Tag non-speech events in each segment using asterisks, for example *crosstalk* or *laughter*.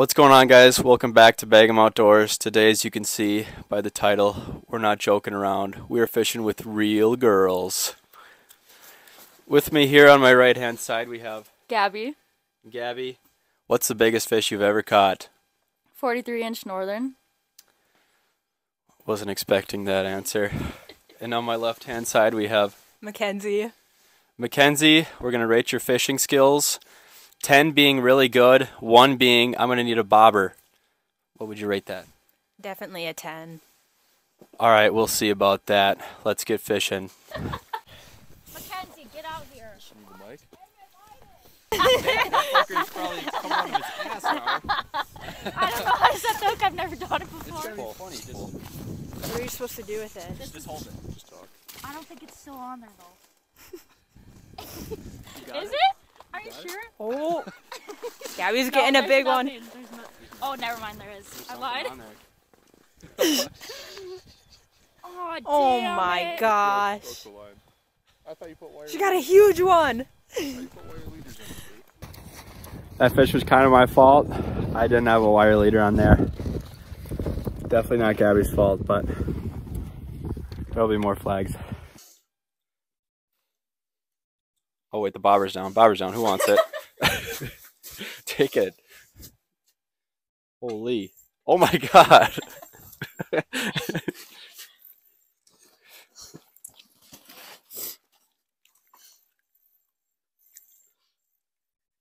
What's going on, guys? Welcome back to Bag 'em Outdoors. Today, as you can see by the title, we're not joking around. We are fishing with real girls. With me here on my right hand side, we have Gabby, Gabby. What's the biggest fish you've ever caught? 43 inch northern. Wasn't expecting that answer. And on my left hand side, we have Mackenzie. Mackenzie. We're going to rate your fishing skills 10 being really good, 1 being I'm going to need a bobber. What would you rate that? Definitely a 10. All right, we'll see about that. Let's get fishing. *laughs* Mackenzie, get out here. *laughs* I don't know how to set the hook. I've never done it before. What are you supposed to do with it? Just hold it. Just talk. I don't think it's still on there though. Is it? it? Are you sure? Oh, *laughs* Gabby's No, getting a big one. nothing. There's no- Oh, never mind. There is. I lied. *laughs* Oh, Oh damn my it. gosh. I thought you put wire. She got a huge one. That fish was kind of my fault. I didn't have a wire leader on there. Definitely not Gabby's fault, but there'll be more flags. Oh wait, the bobber's down. Bobber's down. Who wants it? *laughs* *laughs* Take it. Holy. Oh my god.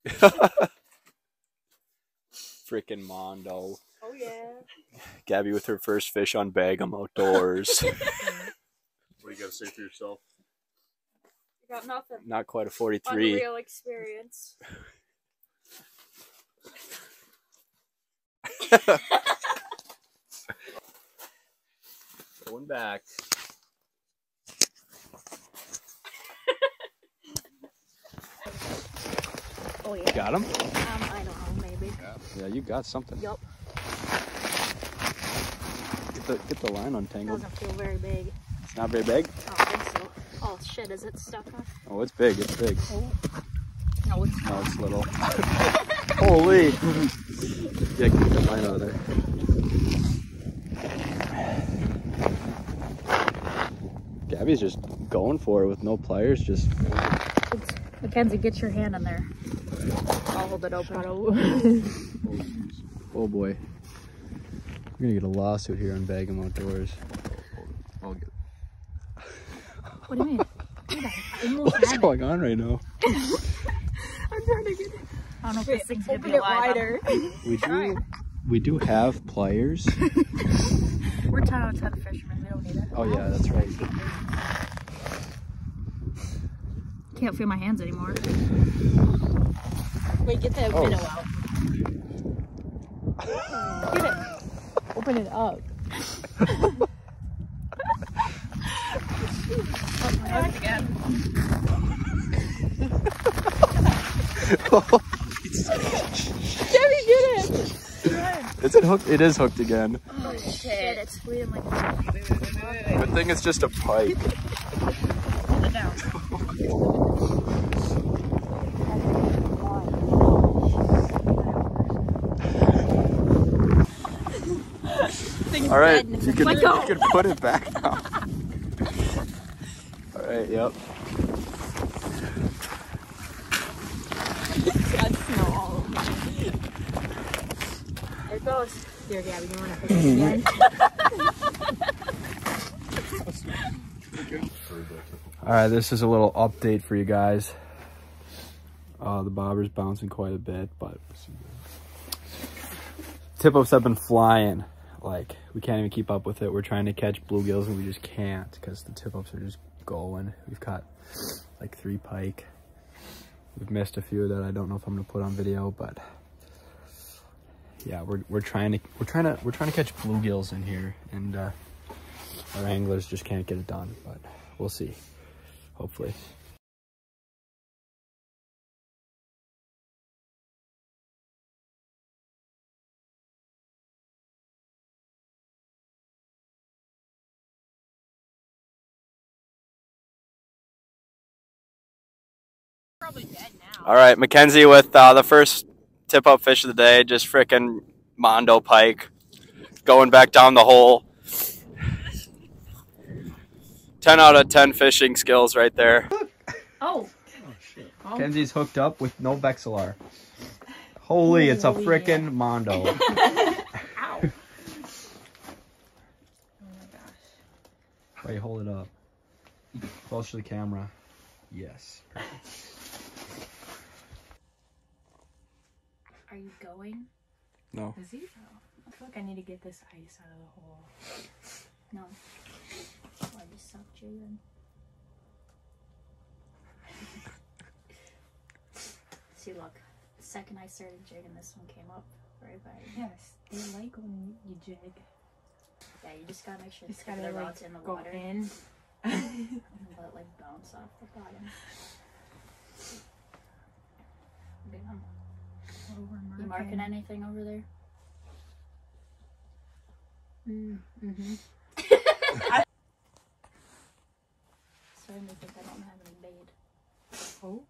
*laughs* Freaking Mondo. Oh yeah. Gabby with her first fish on bag 'em outdoors. What do you got to say for yourself? Got nothing. Not quite a 43. Unreal experience. Going back. Oh yeah. Got him? Um, I don't know. Maybe. Yeah, you got something. Yup. Get the, get the line untangled. Doesn't feel very big. It's not very big. I don't think so. Oh shit! Is it stuck on? Oh, it's big. It's big. Oh. No, it's No, it's little. *laughs* Holy. Yeah, get the line out of there. Gabby's just going for it with no pliers. Just Mackenzie, get your hand in there. I'll hold it open. *laughs* oh boy, we're gonna get a lawsuit here on Bag 'em Outdoors. I'll get What do you mean? I almost What's had it. going on right now? *laughs* I'm trying to get it. I don't know if this thing's gonna Open be it wider. We do. We do have pliers. *laughs* We're 10 out of 10 fishermen. We don't need it. Oh yeah, that's right. Can't feel my hands anymore. Wait, get the Oh. minnow out. *laughs* Get it. Open it up. Gabby, get it. Is it hooked? It is hooked again. Oh shit, it's squeezing like Good thing it's just a pike. it down. All right, you can, you can put it back now. *laughs* All right, yep. Got snow all over. There it goes. Here, Gabby, you want to pick it? All right, this is a little update for you guys. Uh, the bobber's bouncing quite a bit, but tip-ups have been flying. Like, we can't even keep up with it. We're trying to catch bluegills and we just can't because the tip-ups are just going. We've caught like three pike. We've missed a few that I don't know if I'm gonna put on video, but yeah, we're we're trying to we're trying to we're trying to catch bluegills in here, and uh, our anglers just can't get it done. But we'll see. Hopefully. All right, Mackenzie with uh, the first tip up fish of the day. Just frickin' Mondo pike going back down the hole. 10 out of 10 fishing skills right there. Oh, oh Kenzie's hooked up with no Vexilar. Holy, it's a Holy. frickin' Mondo. *laughs* Ow. *laughs* Oh my gosh. Wait, hold it up. Close to the camera. Yes. Are you going? No. Is he? Oh, I feel like I need to get this ice out of the hole. No. Why you suck, Jaden? *laughs* See, look. The second I started jigging, this one came up right by. Yes, they like when you jig. Yeah, you just gotta make sure Just the gotta of the like rod's in the go water in. and let it like bounce off the bottom. Good one. You marking anything over there? Mm-hmm. Starting to think I don't have any bait. Oh,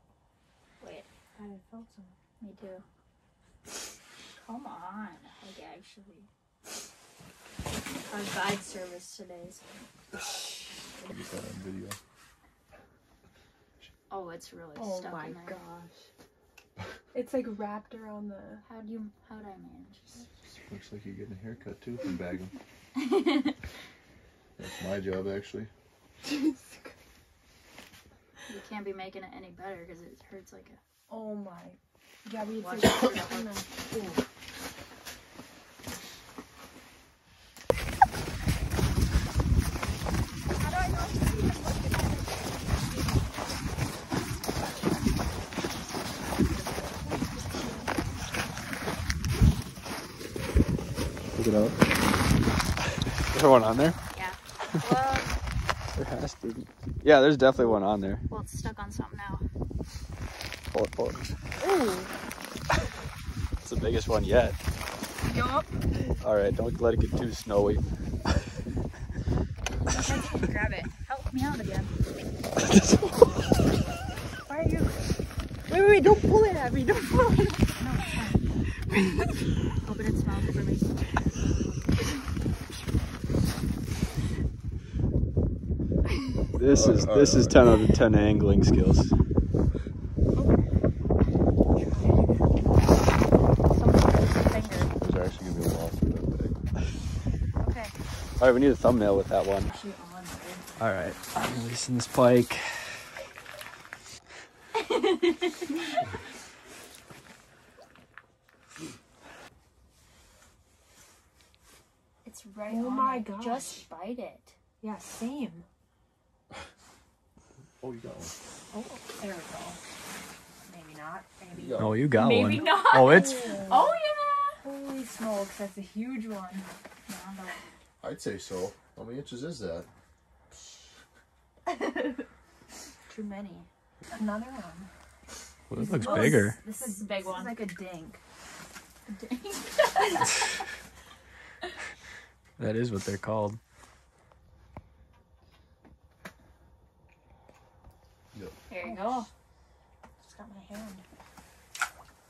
Wait, I felt some. me too. Come on. Like actually. Our guide service today. So. I'll that video. Oh, it's really Oh stuck in there. Oh my gosh. It's like wrapped around the. How do you? How would I manage? Looks like you're getting a haircut too from bagging. *laughs* That's my job actually. You can't be making it any better because it hurts like a. Oh my. Yeah, we *coughs* Watch did. out for the hook. Look it up. Is there one on there? Yeah. Well, There has to be. Yeah, there's definitely one on there. well, it's stuck on something now. Pull it, pull it. Ooh. It's the biggest one yet. Yup. All right, don't let it get too snowy. *laughs* Grab it. Help me out again. *laughs* Why are you? Wait, wait, wait! Don't pull it at me! Don't pull it. *laughs* No, it's fine. Open its mouth for me. This is this is 10 out of 10 angling skills. Someone put his finger. There's actually gonna be a loss for that bag. Okay. All right, we need a thumbnail with that one. Actually on there. All right, I'm releasing this pike. *laughs* It's right Oh on my it. gosh. Just bite it. Yeah, same. Oh, you got one. Oh, there we go. Maybe not. Maybe. Yeah. Oh, you got Maybe one. not. Oh, it's *laughs* Oh yeah! Holy smokes, that's a huge one. No, no. I'd say so. How many inches is that? *laughs* Too many. Another one. well, it looks Oh, bigger. This is a big This one. is like a dink. *laughs* That is what they're called. Here you go. Oh. It's got my hand.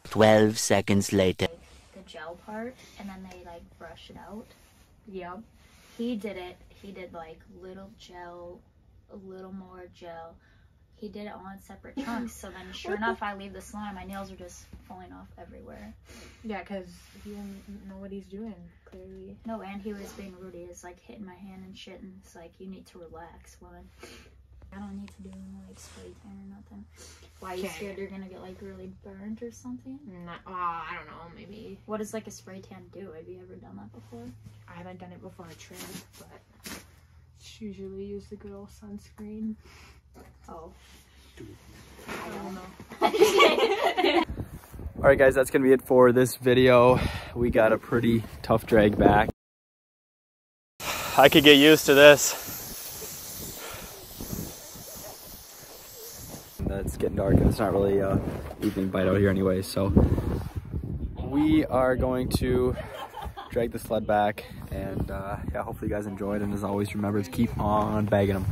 12 seconds later. The gel part, and then they like brush it out. Yep. He did it. He did like little gel, a little more gel. He did it all in separate chunks. So then, sure enough, I leave the salon. My nails are just falling off everywhere. Yeah, because he doesn't know what he's doing, clearly. No, and he was being rude. He was like hitting my hand and shit, and it's like you need to relax, woman. I don't need to do no like spray tan or nothing. Why are you Okay. scared you're gonna get like really burned or something? Not, uh, I don't know, maybe. What does like a spray tan do? Have you ever done that before? I haven't done it before a trip, but usually use the good old sunscreen. Oh. *laughs* *laughs* All right, guys, that's gonna be it for this video. We got a pretty tough drag back. I could get used to this. It's getting dark and it's not really uh, evening bite out here anyway, so we are going to drag the sled back and uh, yeah, hopefully you guys enjoyed and as always remember to keep on bagging them.